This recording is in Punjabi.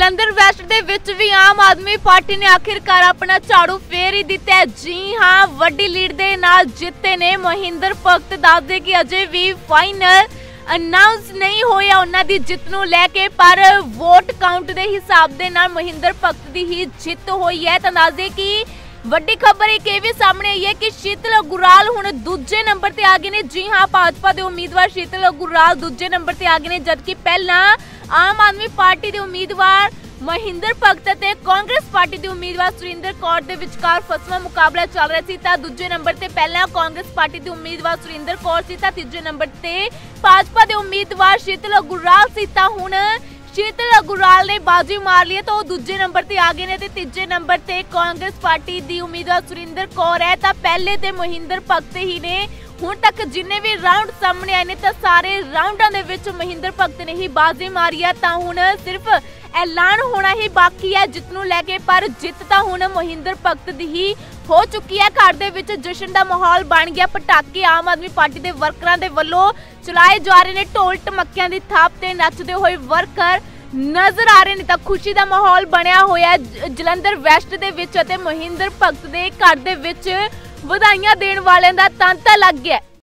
ਜਲੰਧਰ ਵੈਸਟ ਦੇ ਵਿੱਚ ਵੀ ਆਮ ਆਦਮੀ ਪਾਰਟੀ ਨੇ ਆਖਿਰਕਾਰ ਆਪਣਾ ਝਾੜੂ ਫੇਰ ਹੀ ਦਿੱਤਾ ਜੀ ਹਾਂ, ਵੱਡੀ ਲੀਡ ਦੇ ਨਾਲ ਜਿੱਤੇ ਨੇ। ਮਹਿੰਦਰ ਭਗਤ ਦੱਸਦੇ ਕਿ ਅਜੇ ਵੀ ਫਾਈਨਲ ਅਨਾਉਂਸ ਨਹੀਂ ਹੋਇਆ ਉਹਨਾਂ ਦੀ ਜਿੱਤ ਨੂੰ ਲੈ ਕੇ, ਪਰ ਵੋਟ ਕਾਊਂਟ ਦੇ ਹਿਸਾਬ ਦੇ ਨਾਲ ਮਹਿੰਦਰ ਭਗਤ ਦੀ ਹੀ ਜਿੱਤ ਹੋਈ ਹੈ। ਤਾਂ ਦੱਸਦੇ ਕਿ ਵੱਡੀ ਖਬਰ ਇੱਕ ਇਹ ਵੀ ਸਾਹਮਣੇ ਆਈ ਹੈ ਕਿ ਸ਼ੀਤਲ ਗੁਰਾਲ ਹੁਣ ਦੂਜੇ ਨੰਬਰ ਤੇ ਆ ਗਏ ਨੇ। ਜੀ ਹਾਂ, ਭਾਜਪਾ ਦੇ ਉਮੀਦਵਾਰ ਸ਼ੀਤਲ ਗੁਰਾਲ ਦੂਜੇ ਨੰਬਰ ਤੇ ਆ ਗਏ ਨੇ, ਜਦਕਿ ਪਹਿਲਾਂ ਆਮ ਆਦਮੀ ਪਾਰਟੀ ਦੇ ਉਮੀਦਵਾਰ ਮਹਿੰਦਰ ਭਗਤ ਅਤੇ ਕਾਂਗਰਸ ਪਾਰਟੀ ਦੇ ਉਮੀਦਵਾਰ ਸੁਰਿੰਦਰ ਕੌਰ ਦੇ ਵਿਚਕਾਰ ਫਸਵਾਂ ਮੁਕਾਬਲਾ ਚੱਲ ਰਿਹਾ ਸੀ ਤਾਂ ਦੂਜੇ ਨੰਬਰ ਤੇ ਪਹਿਲਾਂ ਕਾਂਗਰਸ ਪਾਰਟੀ ਦੇ ਉਮੀਦਵਾਰ ਸੁਰਿੰਦਰ ਕੌਰ ਸੀ ਤਾਂ ਤੀਜੇ ਨੰਬਰ ਤੇ ਭਾਜਪਾ ਦੇ ਉਮੀਦਵਾਰ ਸ਼ੀਤਲ ਗੁਰਾਲ ਸੀ ਤਾਂ ਹੁਣ ਸ਼ੀਤਲ ਅਗੁਰਾਲ ਨੇ ਬਾਜੀ ਮਾਰ ਲਈ ਤਾਂ ਉਹ ਦੂਜੇ ਨੰਬਰ ਤੇ ਆ ਗਏ ਨੇ ਤੇ ਤੀਜੇ ਨੰਬਰ ਤੇ ਕਾਂਗਰਸ ਪਾਰਟੀ ਦੀ ਉਮੀਦਵਾਰ ਸੁਰਿੰਦਰ ਕੌਰ ਹੈ ਤਾਂ ਪਹਿਲੇ ਤੇ ਮਹਿੰਦਰ ਭਗਤ ਹੀ ਨੇ ਹੁਣ ਤੱਕ ਜਿੰਨੇ ਵੀ ਰਾਉਂਡ ਸਾਹਮਣੇ ਆਏ ਨੇ ਤਾਂ ਸਾਰੇ ਰਾਉਂਡਾਂ ਦੇ ਵਿੱਚ ਮਹਿੰਦਰ ਭਗਤ ਨੇ ਹੀ ਬਾਜ਼ੀ ਮਾਰੀ ਹੈ ਤਾਂ ਹੁਣ ਸਿਰਫ ਐਲਾਨ ਹੋਣਾ ਹੀ ਬਾਕੀ ਹੈ ਜਿੱਤ ਨੂੰ ਲੈ ਕੇ। ਪਰ ਜਿੱਤ ਤਾਂ ਹੁਣ ਮਹਿੰਦਰ ਭਗਤ ਦੀ ਹੀ ਹੋ ਚੁੱਕੀ ਹੈ ਘਰ ਦੇ ਵਿੱਚ ਜਸ਼ਨ ਦਾ ਮਾਹੌਲ ਬਣ ਗਿਆ। ਪਟਾਕੇ ਆਮ ਆਦਮੀ ਪਾਰਟੀ ਦੇ ਵਰਕਰਾਂ ਦੇ ਵੱਲੋਂ ਚਲਾਏ ਜਾ ਰਹੇ ਨੇ। ਢੋਲ ਟਮੱਕਿਆਂ ਦੀ ਥਾਪ ਤੇ ਨੱਚਦੇ ਹੋਏ ਵਰਕਰ ਨਜ਼ਰ ਆ ਰਹੇ ਨੇ। ਤਾਂ ਖੁਸ਼ੀ ਦਾ ਮਾਹੌਲ ਬਣਿਆ ਹੋਇਆ। ਜਲੰਧਰ ਵੈਸਟ ਦੇ ਵਿੱਚ ਅਤੇ ਮਹਿੰਦਰ ਭਗਤ ਦੇ ਘਰ ਦੇ ਵਿੱਚ ਵਧਾਈਆਂ ਦੇਣ ਵਾਲਿਆਂ ਦਾ ਤਾਂਤਾ ਲੱਗ ਗਿਆ ਹੈ।